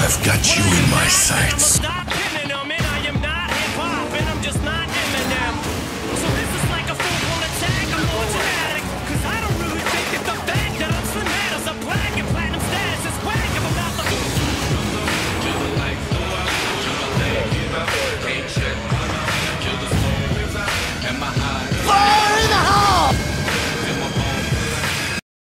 I've got you in my sights.